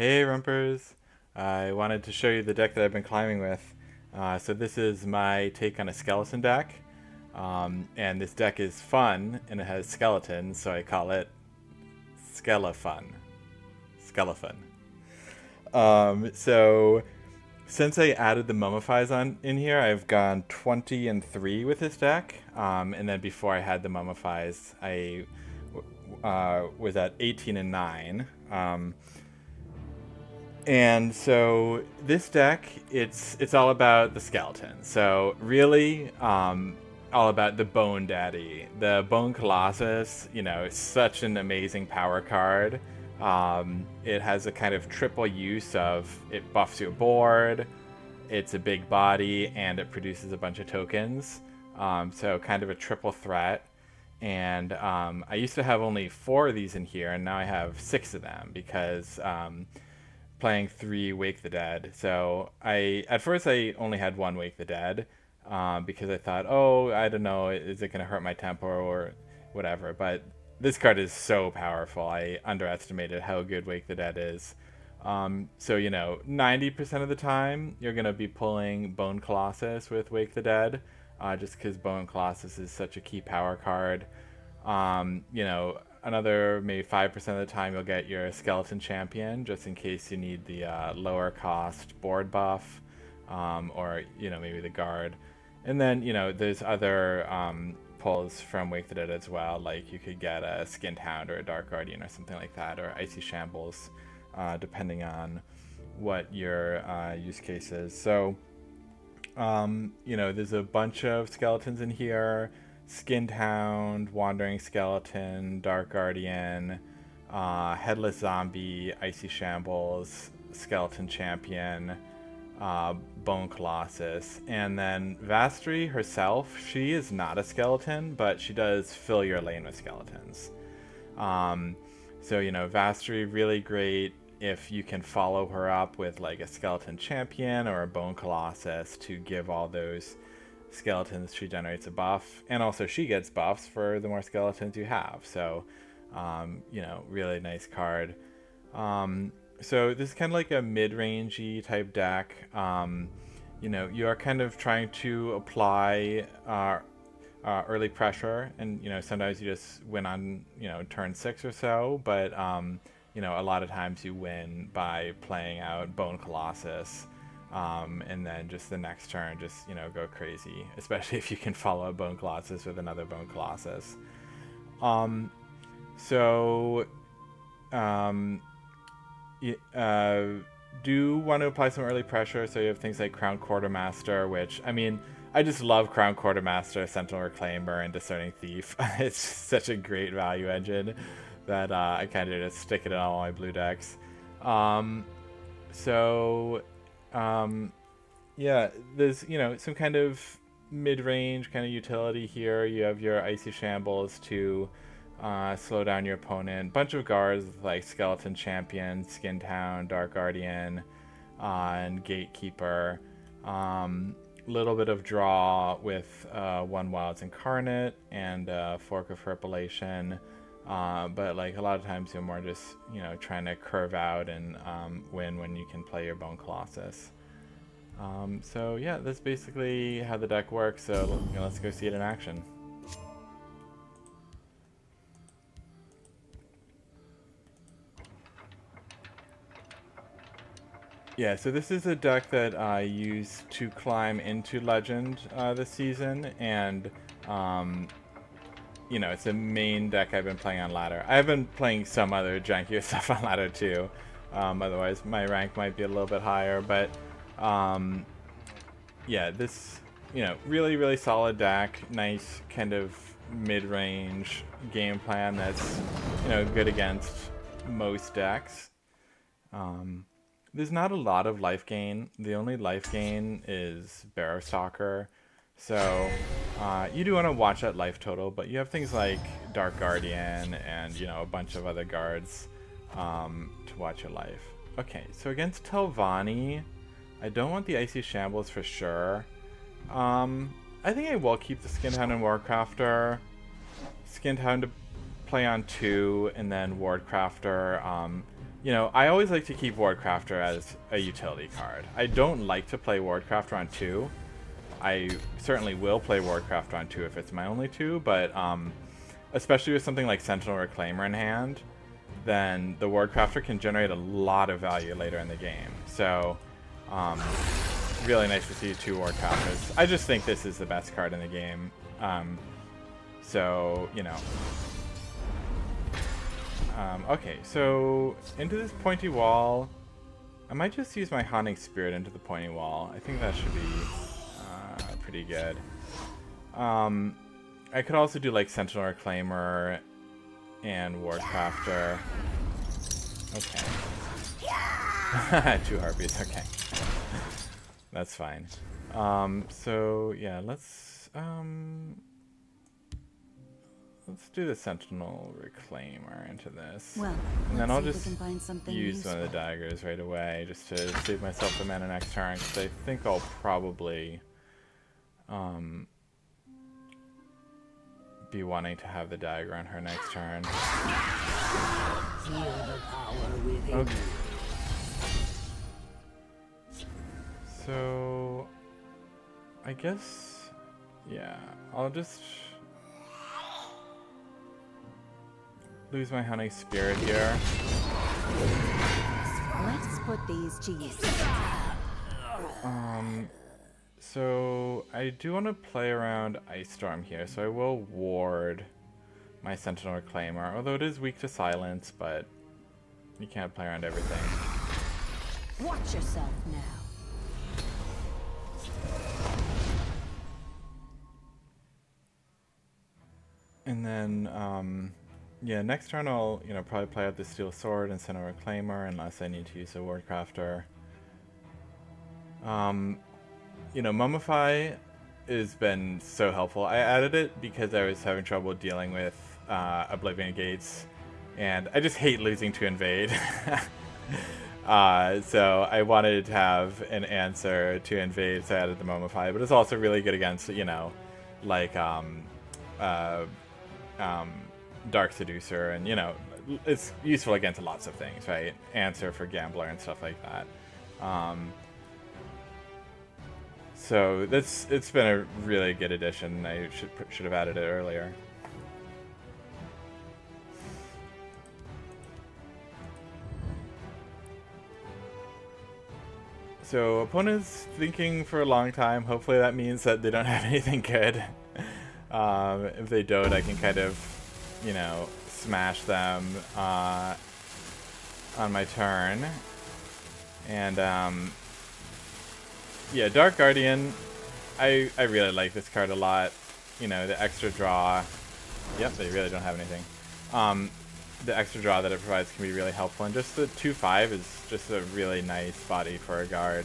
Hey Rumpers! I wanted to show you the deck that I've been climbing with. Uh, so this is my take on a skeleton deck. Um, and this deck is fun, and it has skeletons, so I call it Skelefun. Skelefun. Um, so since I added the Mummifies on in here, I've gone 20 and 3 with this deck. Um, and then before I had the Mummifies, I uh, was at 18 and 9. Um, and so this deck, it's it's all about the skeleton. So really, um, all about the Bone Daddy, the Bone Colossus. You know, it's such an amazing power card. Um, it has a kind of triple use of it buffs your board, it's a big body, and it produces a bunch of tokens. Um, so kind of a triple threat. And um, I used to have only four of these in here, and now I have six of them because um, playing three Wake the Dead. So I at first I only had one Wake the Dead um, because I thought, oh, I don't know, is it going to hurt my tempo or whatever? But this card is so powerful. I underestimated how good Wake the Dead is. Um, so, you know, 90% of the time, you're going to be pulling Bone Colossus with Wake the Dead, uh, just because Bone Colossus is such a key power card. Um, you know, another maybe 5% of the time, you'll get your Skeleton Champion, just in case you need the uh, lower cost board buff, um, or, you know, maybe the guard. And then, you know, there's other um, pulls from Wake the Dead as well. Like you could get a Skinned Hound or a Dark Guardian or something like that, or Icy Shambles, uh, depending on what your uh, use case is. So, um, you know, there's a bunch of skeletons in here. Skinned Hound, Wandering Skeleton, Dark Guardian, uh, Headless Zombie, Icy Shambles, Skeleton Champion, uh, Bone Colossus. And then Vastarie herself, she is not a skeleton, but she does fill your lane with skeletons. Um, so, you know, Vastarie, really great if you can follow her up with like a skeleton champion or a bone colossus to give all those skeletons she generates a buff and also she gets buffs for the more skeletons you have so um, you know really nice card um, so this is kind of like a mid-rangey type deck. Um, you know, you are kind of trying to apply uh, uh, early pressure, and you know sometimes you just win on you know turn six or so, but um, you know a lot of times you win by playing out Bone Colossus. Um, and then just the next turn, just you know, go crazy. Especially if you can follow a Bone Colossus with another Bone Colossus. Um, so, um, uh, do want to apply some early pressure. So you have things like Crown Quartermaster, which, I mean, I just love Crown Quartermaster, Sentinel Reclaimer, and Discerning Thief. it's such a great value engine that uh, I kind of just stick it in all my blue decks. Um, so, um, yeah, there's, you know, some kind of mid-range kind of utility here. You have your Icy Shambles to uh, slow down your opponent. Bunch of guards like Skeleton Champion, Skinned Hound, Dark Guardian, uh, and Gatekeeper. Um, little bit of draw with uh, one Wilds Incarnate and uh, Fork of Horripilation. Uh, but like a lot of times you're more just you know trying to curve out and um, win when you can play your Bone Colossus. Um, so yeah, that's basically how the deck works. So you know, let's go see it in action. Yeah, so this is a deck that I used to climb into Legend uh, this season, and um, you know, it's a main deck I've been playing on ladder. I've been playing some other jankier stuff on ladder too. Um, otherwise, my rank might be a little bit higher, but um, yeah, this you know, really, really solid deck. Nice kind of mid-range game plan that's you know good against most decks. Um, there's not a lot of life gain. The only life gain is Barrow Stalker. So uh, you do want to watch that life total, but you have things like Dark Guardian and you know a bunch of other guards um, to watch your life. Okay, so against Telvanni, I don't want the Icy Shambles for sure. Um, I think I will keep the Skinned Hound and Wardcrafter. Skinned Hound to play on two, and then Wardcrafter. Um, you know, I always like to keep Wardcrafter as a utility card. I don't like to play Wardcrafter on 2. I certainly will play Warcraft on 2 if it's my only 2, but um, especially with something like Sentinel Reclaimer in hand, then the Wardcrafter can generate a lot of value later in the game. So, um, really nice to see two Wardcrafters. I just think this is the best card in the game. Um, so, you know, um, okay, so into this pointy wall, I might just use my Haunting Spirit into the pointy wall. I think that should be pretty good. Um, I could also do like Sentinel Reclaimer and Wardcrafter. Okay. Two harpies, okay. That's fine. Um, so yeah, let's um Let's do the Sentinel Reclaimer into this. Well, and then I'll just use useful. one of the daggers right away just to save myself the mana next turn because I think I'll probably um, be wanting to have the dagger on her next turn. Okay. So, I guess, yeah, I'll just lose my Haunting Spirit here. Let's put these to use. Um, so I do want to play around Ice Storm here, so I will ward my Sentinel Reclaimer, although it is weak to silence, but you can't play around everything. Watch yourself now. And then, um, yeah, next turn I'll, you know, probably play out the Steel Sword and a Reclaimer unless I need to use a Wardcrafter. Um, you know, Mummify has been so helpful. I added it because I was having trouble dealing with uh, Oblivion Gates, and I just hate losing to Invade. uh, so I wanted to have an answer to Invade, so I added the Mummify, but it's also really good against, you know, like, um, uh, um, Dark Seducer, and you know, it's useful against lots of things, right? Answer for Gambler and stuff like that. Um, so that's it's been a really good addition. I should should have added it earlier. So opponents thinking for a long time. Hopefully that means that they don't have anything good. Um, if they don't, I can kind of you know, smash them uh, on my turn. And, um, yeah, Dark Guardian, I, I really like this card a lot. You know, the extra draw. Yep, they really don't have anything. Um, the extra draw that it provides can be really helpful. And just the 2-5 is just a really nice body for a guard.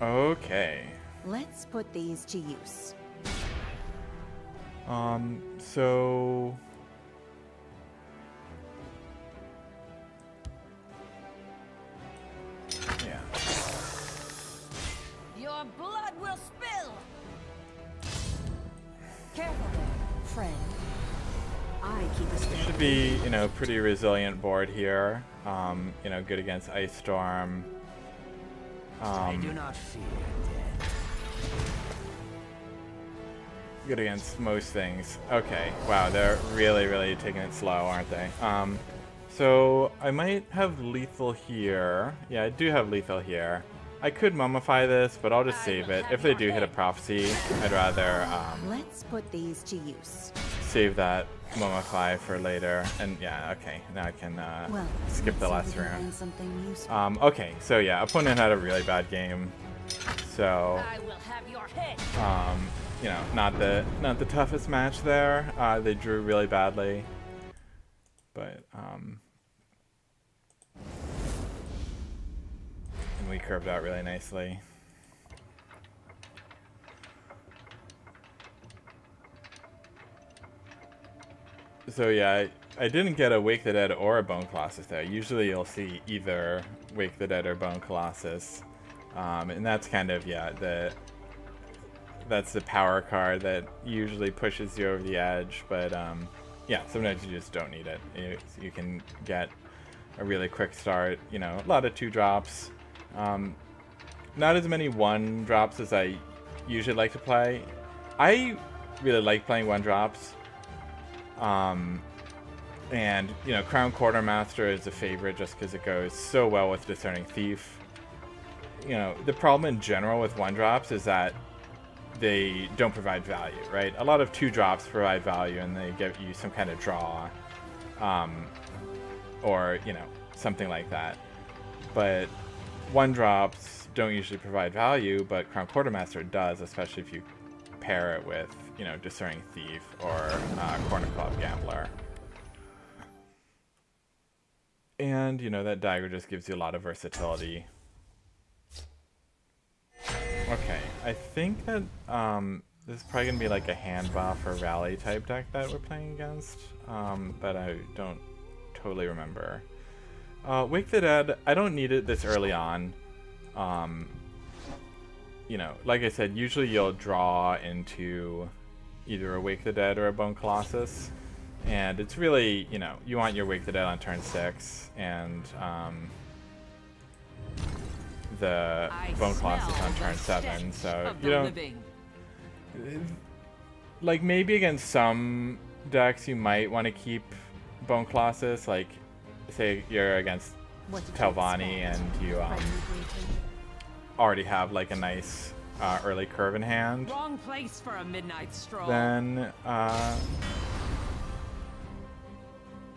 Okay. Let's put these to use. Um, so... Your blood will spill! Careful friend. I keep a Should be, you know, pretty resilient board here. Um, you know, good against Ice Storm. Um, I do not fear. Good against most things. Okay, wow, they're really, really taking it slow, aren't they? Um, so I might have lethal here. Yeah, I do have lethal here. I could mummify this, but I'll just save it. If they do hit a prophecy, I'd rather um, Let's put these to use. Save that mummify for later. And yeah, okay, now I can uh, well, skip the last round. Um, okay, so yeah, opponent had a really bad game. So, um, you know, not the not the toughest match there. Uh, they drew really badly, but um, and we curved out really nicely. So yeah, I, I, didn't get a Wake the Dead or a Bone Colossus there. Usually you'll see either Wake the Dead or Bone Colossus. Um, and that's kind of, yeah, the that's the power card that usually pushes you over the edge, but um, yeah, sometimes you just don't need it. You, you can get a really quick start, you know, a lot of two drops. Um, not as many one drops as I usually like to play. I really like playing one drops. Um, and, you know, Crown Quartermaster is a favorite just because it goes so well with Discerning Thief. You know, the problem in general with one drops is that they don't provide value, right? A lot of two drops provide value and they give you some kind of draw. Um, or, you know, something like that. But one drops don't usually provide value, but Crown Quartermaster does, especially if you pair it with, you know, Discerning Thief or uh, Corner Club Gambler. And, you know, that dagger just gives you a lot of versatility. Okay, I think that um, this is probably going to be like a hand buff or rally type deck that we're playing against, um, but I don't totally remember. Uh, Wake the Dead, I don't need it this early on. Um, you know, like I said, usually you'll draw into either a Wake the Dead or a Bone Colossus. And it's really, you know, you want your Wake the Dead on turn 6, and um, the I Bone Colossus on turn 7, so you don't... living. Like, maybe against some decks you might want to keep Bone Colossus, like, say you're against What did you Telvanni and you um, already have like a nice uh, early curve in hand, Wrong place for a midnight stroll. then uh,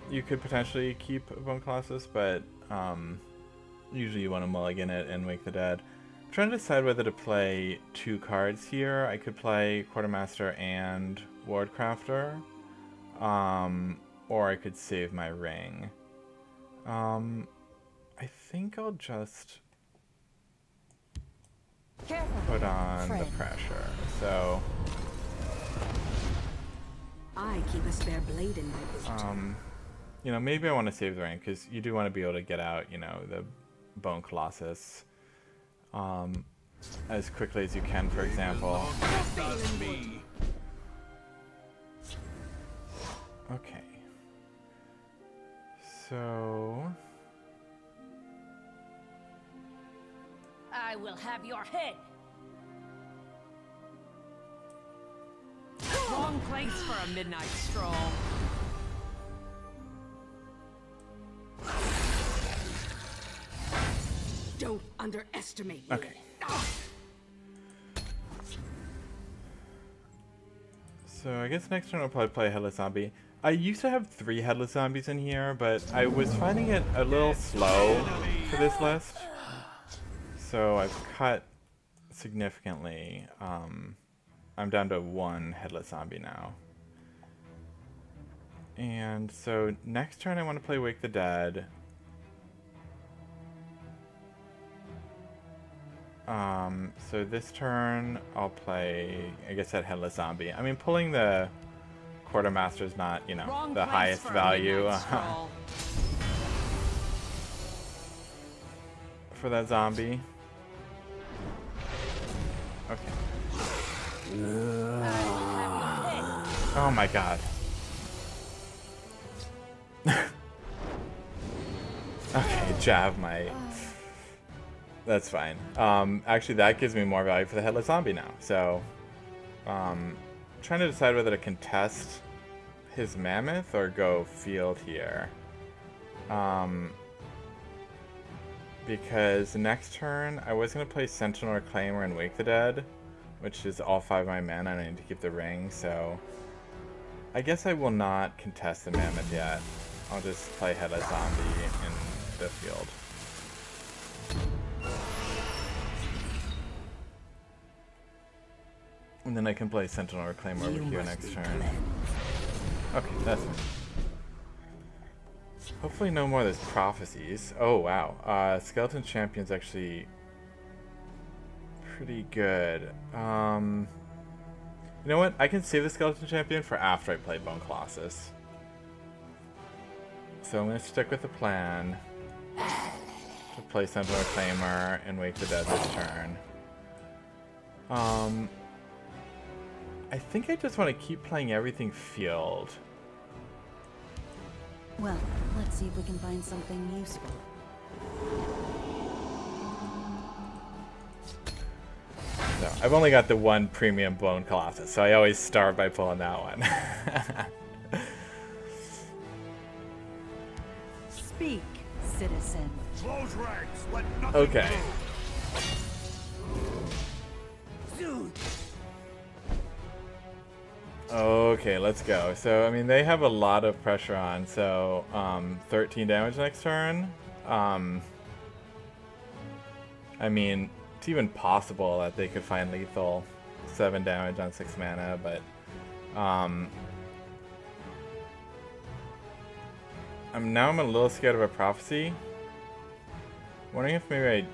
you could potentially keep Bone Colossus, but um, usually you want to mulligan it and Wake the Dead. I'm trying to decide whether to play two cards here. I could play Quartermaster and Wardcrafter, um, or I could save my ring. Um, I think I'll just Careful put on the pressure. So, I keep a spare blade in my boot. um, you know, maybe I want to save the ring because you do want to be able to get out, you know, the Bone Colossus um, as quickly as you can, for example. Okay. So, I will have your head. Wrong place for a midnight stroll. Don't underestimate me. okay. So I guess next turn I'll probably play Headless Zombie. I used to have three Headless Zombies in here, but I was finding it a little slow for this list. So I've cut significantly. Um, I'm down to one Headless Zombie now. And so next turn I want to play Wake the Dead. Um, so this turn I'll play, I guess that Headless Zombie. I mean, pulling the Quartermaster is not, you know, Wrong the highest value midnight for that zombie. Okay. Oh my god. okay, jab my. That's fine. Um, actually, that gives me more value for the headless zombie now. So, um, trying to decide whether to contest his mammoth or go field here. Um, because next turn I was gonna play Sentinel Reclaimer and Wake the Dead, which is all five of my men, and I need to keep the ring. So, I guess I will not contest the mammoth yet. I'll just play headless zombie in the field. And then I can play Sentinel Reclaimer over You here next turn. Okay, that's. Hopefully no more of those prophecies. Oh, wow. Uh, Skeleton Champion's actually pretty good. Um, you know what? I can save the Skeleton Champion for after I play Bone Colossus. So I'm going to stick with the plan to play Sentinel Reclaimer and Wake the Dead this turn. Um, I think I just want to keep playing everything field. Well, let's see if we can find something useful. So I've only got the one premium Bone Colossus, so I always start by pulling that one. Speak, citizen. Close ranks. Let nothing Okay. through. Okay, let's go. So, I mean, they have a lot of pressure on, so, um, 13 damage next turn. Um, I mean, it's even possible that they could find lethal 7 damage on 6 mana, but, um, I'm, now I'm a little scared of a prophecy. Wondering if maybe I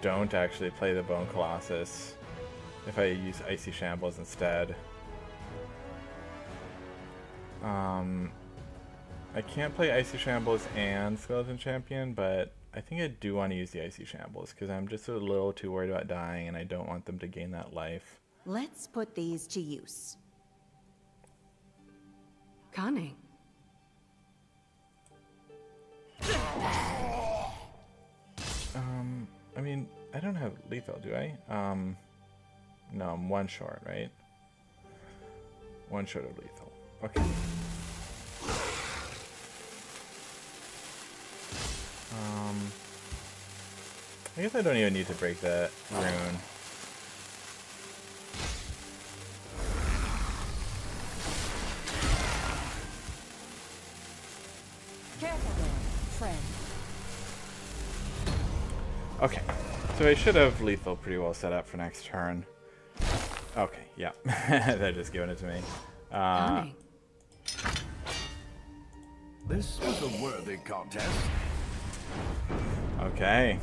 don't actually play the Bone Colossus, if I use Icy Shambles instead. Um, I can't play Icy Shambles and Skeleton Champion, but I think I do want to use the Icy Shambles because I'm just a little too worried about dying and I don't want them to gain that life. Let's put these to use. Cunning. Um, I mean, I don't have lethal, do I? Um, no, I'm one short, right? One short of lethal. Okay. Um, I guess I don't even need to break that rune. Okay, so I should have lethal pretty well set up for next turn. Okay, yeah, they're just giving it to me. Uh. This was a worthy contest. Okay.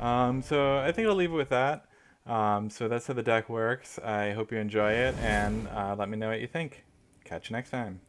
Um, so I think I'll leave it with that. Um, so that's how the deck works. I hope you enjoy it, and uh, let me know what you think. Catch you next time.